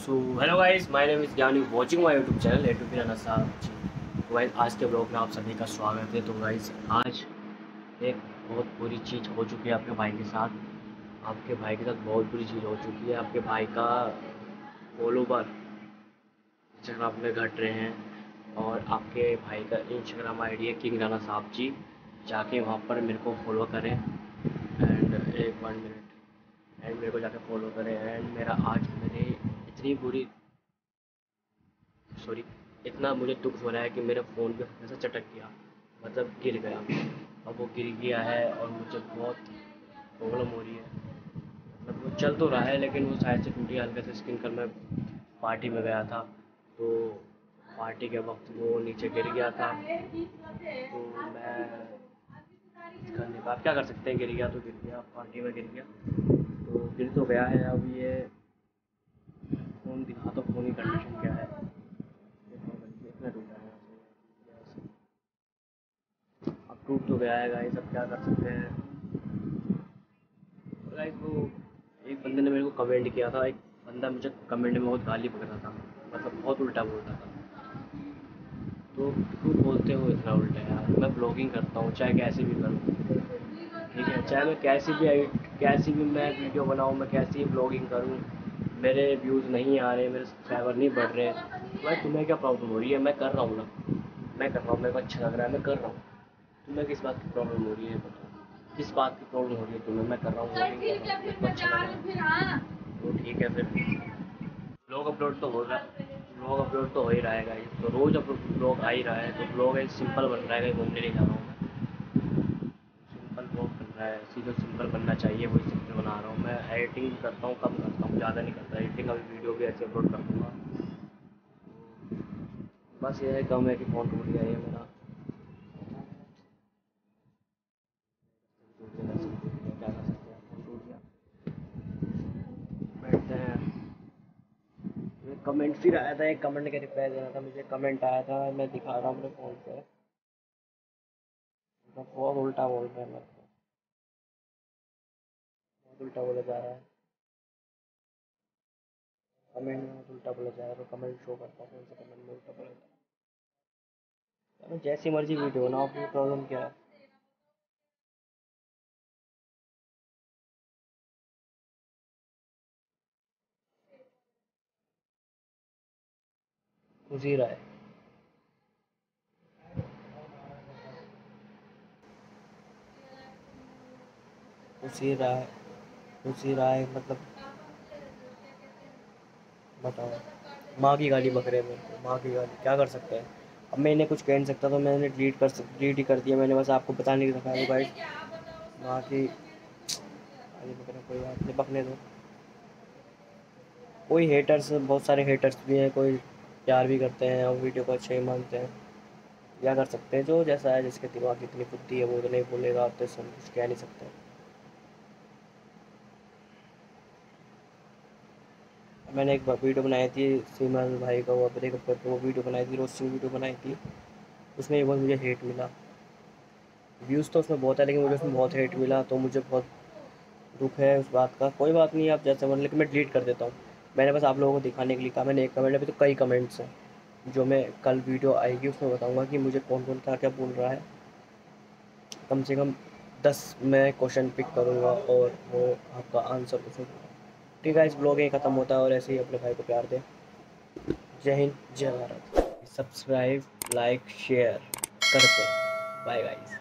So hello guys my name is Gyani watching my YouTube channel A to नसा जी तो guys आज के ब्लॉग में आप सभी का स्वागत है। तो गाइस आज एक बहुत बुरी चीज़ हो चुकी है आपके भाई के साथ। आपके भाई के साथ बहुत बुरी चीज़ हो चुकी है। आपके भाई का फॉलोवर इंस्टाग्राम में घट रहे हैं। और आपके भाई का इंस्टाग्राम आई डी है किंग राना साहब जी जाके वहाँ पर मेरे को फॉलो करें। एंड एक वन मिनट एंड मेरे को जाके फॉलो करें। एंड मेरा आज इतनी बुरी सॉरी इतना मुझे दुख हो रहा है कि मेरे फ़ोन पे ऐसा चटक गया। मतलब गिर गया। अब वो गिर गया है और मुझे बहुत प्रॉब्लम हो रही है। मतलब वो चल तो रहा है, लेकिन वो शायद से टूटी हल्के से स्किन कल मैं पार्टी में गया था। तो पार्टी के वक्त वो नीचे गिर गया था। तो मैं करने का आप क्या कर सकते हैं? गिर गया तो गिर गया पार्टी में गिर गया। तो गिर तो गया है। अब ये फ़ोन दिखा तो फ़ोन की कंडीशन क्या है? अब टूट तो गया है गाइस अब क्या कर सकते हैं? गाइस वो एक बंदे ने मेरे को कमेंट किया था, एक बंदा मुझे कमेंट में बहुत गाली पकड़ा था मतलब बहुत उल्टा बोलता था। तो क्यों बोलते हो इतना उल्टा यार? मैं ब्लॉगिंग करता हूँ, चाहे कैसे भी करूँ। ठीक है? चाहे मैं कैसी भी कैसी भी मैं वीडियो बनाऊँ, मैं कैसी ब्लॉगिंग करूँ मेरे व्यूज़ नहीं आ रहे मेरे सब्सक्राइबर नहीं बढ़ रहे। भाई तुम्हें क्या प्रॉब्लम हो रही है? मैं कर रहा हूँ ना। मैं कर रहा हूँ मेरे को अच्छा लग रहा है मैं कर रहा हूँ। तुम्हें किस बात की प्रॉब्लम हो रही है बताओ। किस बात की प्रॉब्लम हो रही है तुम्हें? मैं कर रहा हूँ हाँ। तो ठीक है फिर। ब्लॉग अपलोड तो हो होगा। ब्लॉग अपलोड तो हो ही रहेगा है तो रोज़ अपलोड ब्लॉग आ ही रहा है। तो ब्लॉग एक सिंपल बन रहा है घूमने नहीं जा रहा हूँ सिंपल ब्लॉग बन रहा है, सीधा सिंपल बनना चाहिए, वही सिंपल बना रहा हूँ मैं। एडिटिंग करता हूँ, कम करता हूँ, ज़्यादा नहीं करता। एडिटिंग अभी वीडियो भी ऐसे अपलोड कर दूँगा। बस ये है कम है कि फ़ोन टूट गया, ये मेरा। कमेंट फिर आया था, एक कमेंट का रिप्लाई देना था मुझे। कमेंट आया था, मैं दिखा रहा हूँ अपने फ़ोन पे। बहुत उल्टा बोल रहे हैं बहुत उल्टा बोला जा रहा है। कमेंट में उल्टा बोला जा रहा है तो कमेंट शो करता हूँ कौन सा कमेंट में उल्टा बोला जा रहा है जैसी मर्ज़ी वीडियो बनाओ अपनी प्रॉब्लम क्या? है खुशी राय खुशी राय खुशी राय मतलब बताओ। माँ की गाली बक रहे मेरे को, माँ की गाली, क्या कर सकते हैं? अब मैं इन्हें कुछ कह नहीं सकता तो मैंने डिलीट कर सक डिलीट ही कर दिया। मैंने बस आपको बताने की दिखाया भाई माँ की गाली बक रहे कोई बात नहीं, बकने दो। कोई हेटर्स बहुत सारे हेटर्स भी हैं, कोई प्यार भी करते हैं, और वीडियो को अच्छे ही मानते हैं। क्या कर सकते हैं? जो जैसा है, जिसके दिमाग की इतनी बुद्धि है, वो तो नहीं बोलेगा, आप तो सब कुछ कह नहीं सकते। मैंने एक वीडियो बनाई थी सीमल भाई का, वो ब्रेकअप करके वो वीडियो बनाई थी, रोस्टिंग वीडियो बनाई थी। उसमें बहुत मुझे हेट मिला। व्यूज़ तो उसमें बहुत है, लेकिन मुझे उसमें बहुत हेट मिला तो मुझे बहुत दुख है उस बात का। कोई बात नहीं, आप जैसे मतलब लेकिन मैं डिलीट कर देता हूँ। मैंने बस आप लोगों को दिखाने के लिए कहा, मैंने एक कमेंट अभी तो कई कमेंट्स हैं, जो मैं कल वीडियो आएगी, उसमें बताऊँगा कि मुझे कौन कौन क्या क्या बोल रहा है। कम से कम दस मैं क्वेश्चन पिक करूँगा, और वो आपका आंसर उसमें ठीक है, इस ब्लॉग ये ख़त्म होता है और ऐसे ही अपने भाई को प्यार दें। जय हिंद, जय भारत। सब्सक्राइब लाइक शेयर करते बाय गाइस